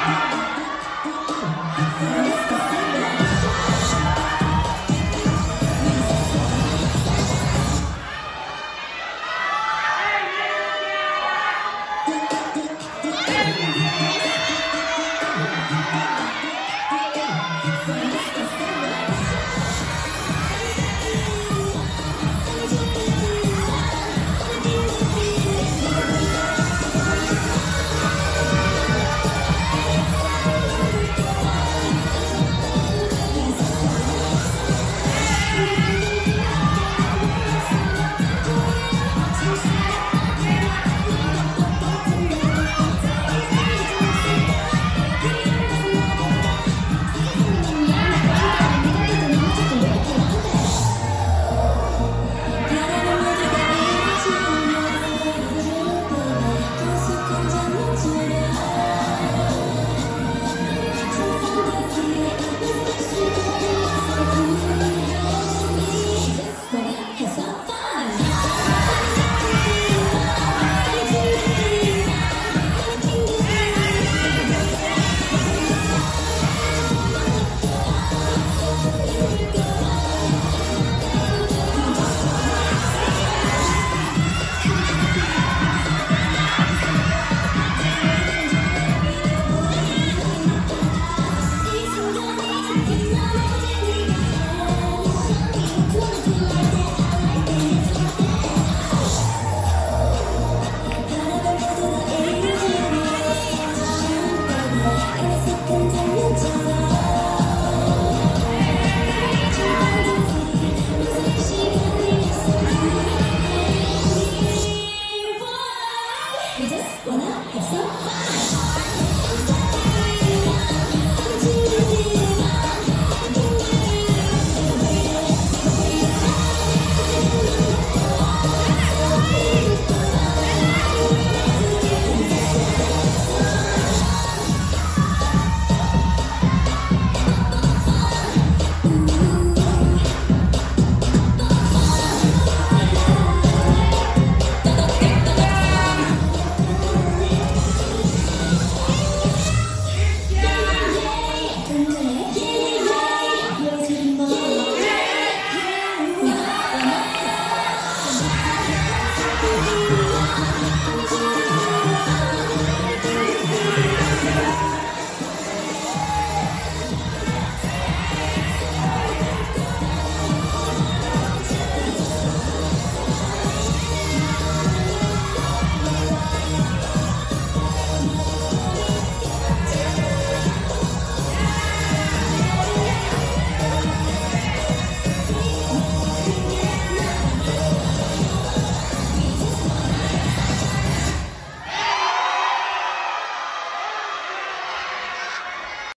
We